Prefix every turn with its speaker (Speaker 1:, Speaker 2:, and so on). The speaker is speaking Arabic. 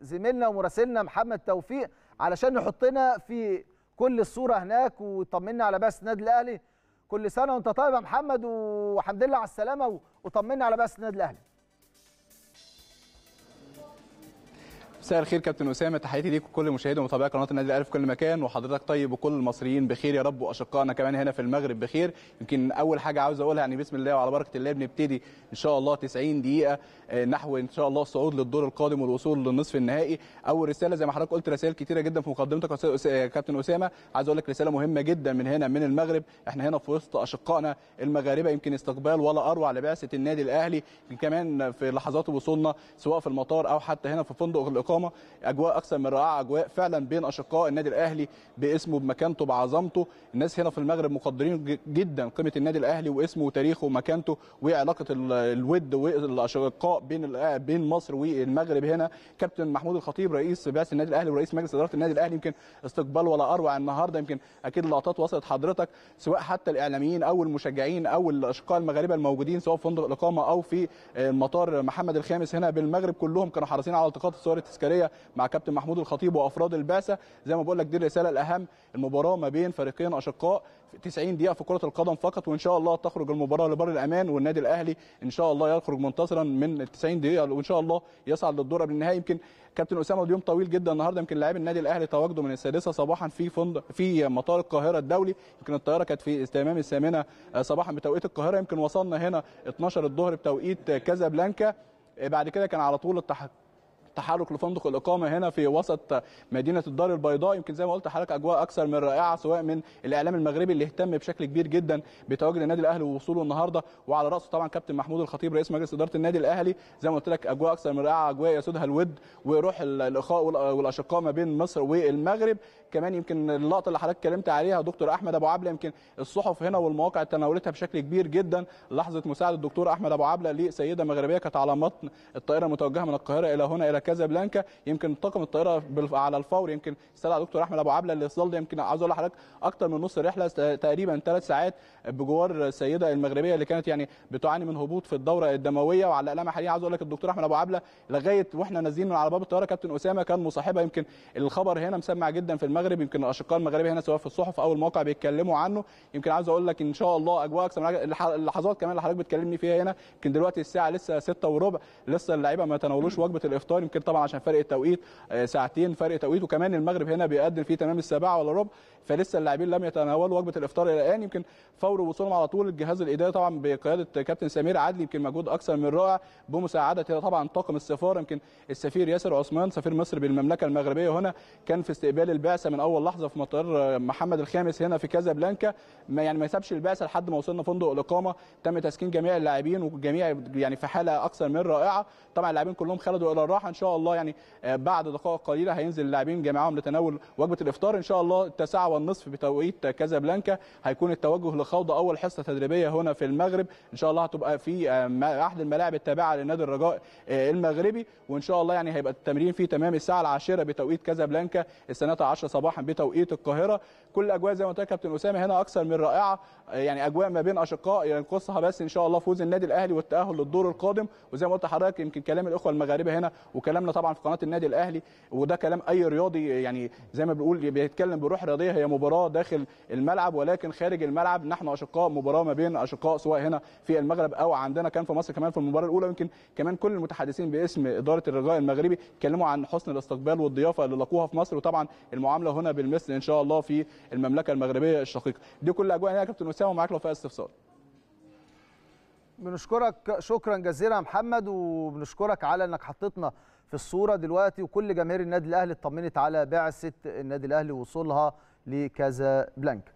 Speaker 1: زميلنا ومراسلنا محمد توفيق علشان يحطنا في كل الصورة هناك ويطمنا على بعثه النادي الأهلي كل سنة وأنت طيب يا محمد والحمد لله على السلامة وطمنا على بعثه النادي الأهلي.
Speaker 2: مساء الخير كابتن أسامة. تحياتي ليك وكل مشاهدي ومتابعي قناه النادي الأهلي في كل مكان. وحضرتك طيب وكل المصريين بخير يا رب وأشقائنا كمان هنا في المغرب بخير. يمكن أول حاجة عاوز أقولها يعني بسم الله وعلى بركة الله بنبتدي إن شاء الله 90 دقيقة نحو إن شاء الله الصعود للدور القادم والوصول للنصف النهائي. أول رسالة زي ما حضرتك قلت رسائل كتيرة جدا في مقدمتك يا كابتن أسامة. عايز أقول لك رسالة مهمة جدا من هنا من المغرب. إحنا هنا في وسط أشقائنا المغاربة يمكن استقبال ولا أروع لبعثة النادي الأهلي. كمان في لحظات وصولنا سواء في المطار أو حتى هنا في فندق الإقامة أجواء أكثر من رائعة أجواء فعلا بين أشقاء النادي الأهلي باسمه بمكانته بعظمته. الناس هنا في المغرب مقدرين جدا قيمة النادي الأهلي واسمه وتاريخه ومكانته وعلاقة الود والاشقاء بين بين مصر والمغرب هنا. كابتن محمود الخطيب رئيس بعثة النادي الأهلي ورئيس مجلس إدارة النادي الأهلي يمكن استقبال ولا أروع النهارده يمكن أكيد اللقطات وصلت حضرتك سواء حتى الإعلاميين أو المشجعين أو الأشقاء المغاربة الموجودين سواء في فندق الإقامة أو في مطار محمد الخامس هنا بالمغرب. كلهم كانوا حريصين على التقاط الصور التذكارية. مع كابتن محمود الخطيب وأفراد البعثة. زي ما بقول لك دي الرسالة الأهم المباراة ما بين فريقين أشقاء 90 دقيقة في كرة القدم فقط وإن شاء الله تخرج المباراة لبر الأمان والنادي الأهلي إن شاء الله يخرج منتصرا من 90 دقيقة وإن شاء الله يصعد للدور قبل النهائي. يمكن كابتن أسامة اليوم طويل جدا النهارده يمكن لاعبي النادي الأهلي تواجدوا من السادسة صباحا في فندق في مطار القاهرة الدولي. يمكن الطيارة كانت في تمام الثامنة صباحا بتوقيت القاهرة. يمكن وصلنا هنا 12 الظهر بتوقيت كازابلانكا. بعد كده كان على طول التحقق تحرك لفندق الإقامة هنا في وسط مدينة الدار البيضاء. يمكن زي ما قلت لحضرتك أجواء أكثر من رائعة سواء من الإعلام المغربي اللي اهتم بشكل كبير جدا بتواجد النادي الأهلي ووصوله النهارده. وعلى راسه طبعا كابتن محمود الخطيب رئيس مجلس إدارة النادي الأهلي. زي ما قلت لك أجواء أكثر من رائعة أجواء يسودها الود وروح الاخاء والأشقاء ما بين مصر والمغرب. كمان يمكن اللقطة اللي حضرتك اتكلمت عليها دكتور أحمد أبو عبلة يمكن الصحف هنا والمواقع تناولتها بشكل كبير جدا. لحظة مساعدة الدكتور أحمد أبو عبلة لسيدة مغربية كانت على متن الطائرة المتوجهة من القاهرة إلى هنا إلى كازابلانكا يمكن طاقم الطائره على الفور يمكن استدعى دكتور أحمد أبو عبلة الاصدار ده يمكن عاوز أقول لحضرتك أكتر من نص الرحلة تقريبا ثلاث ساعات بجوار السيدة المغربية اللي كانت يعني بتعاني من هبوط في الدورة الدموية وعلى اقلامها حاليا عاوز أقول لك الدكتور أحمد أبو عبلة لغاية وإحنا نازلين من على باب الطيارة كابتن أسامة كان مصاحبها. يمكن الخبر هنا مسمع جدا في المغرب. يمكن الأشقاء المغربية هنا سواء في الصحف أو المواقع بيتكلموا عنه. يمكن عاوز أقول لك إن شاء الله اجواء أكثر اللحظات كمان اللي حضرتك بتكلمني فيها هنا. يمكن دلوقتي الساعة لسه 6 وربع لسه اللعيبة ما تناولوش وجبة الإفطار. يمكن طبعا عشان فرق التوقيت ساعتين فرق توقيت وكمان المغرب هنا بيقدم في تمام السابعه ولا ربع فلسه اللاعبين لم يتناولوا وجبة الإفطار إلى الآن يمكن فور وصولهم على طول الجهاز الإداري طبعا بقيادة كابتن سمير عدلي يمكن مجهود أكثر من رائع بمساعدة طبعا طاقم السفاره يمكن السفير ياسر عثمان سفير مصر بالمملكة المغربية هنا كان في استقبال البعثة من أول لحظة في مطار محمد الخامس هنا في كازابلانكا. ما يعني ما يسابش البعثة لحد ما وصلنا فندق الإقامة. تم تسكين جميع اللاعبين وجميع يعني في حالة أكثر من رائعة. طبعا اللاعبين كلهم خلدوا إلى الراحة. شاء الله يعني بعد دقائق قليله هينزل اللاعبين جميعهم لتناول وجبة الإفطار. إن شاء الله التاسعه والنصف بتوقيت كازابلانكا هيكون التوجه لخوض أول حصة تدريبية هنا في المغرب. إن شاء الله هتبقى في أحد الملاعب التابعة لنادي الرجاء المغربي. وإن شاء الله يعني هيبقى التمرين فيه تمام الساعة العاشرة بتوقيت كازابلانكا الساعة 10 صباحا بتوقيت القاهرة. كل الأجواء زي ما قلت كابتن أسامة هنا أكثر من رائعة يعني أجواء ما بين أشقاء ينقصها يعني بس إن شاء الله فوز النادي الأهلي والتأهل للدور القادم. وزي ما قلت لحضرتك يمكن كلام الأخوة المغاربة هنا وكلامنا طبعا في قناة النادي الأهلي وده كلام أي رياضي يعني زي ما بنقول بيتكلم بروح رياضية هي مباراة داخل الملعب ولكن خارج الملعب نحن أشقاء مباراة ما بين أشقاء سواء هنا في المغرب أو عندنا كان في مصر كمان في المباراة الأولى. يمكن كمان كل المتحدثين باسم إدارة الرجاء المغربي اتكلموا عن حسن الاستقبال والضيافة اللي لقوها في مصر وطبعا المعاملة هنا بالمثل إن شاء الله في المملكة المغربية الشقيقة. دي كل أجواء يا كابتن اسامه ومعاك لو فيها استفسار.
Speaker 1: بنشكرك شكرا جزيلا يا محمد وبنشكرك على إنك حطيتنا في الصورة دلوقتي وكل جماهير النادي الأهلي اطمنت على بعثه النادي الأهلي ووصولها لكازابلانكا.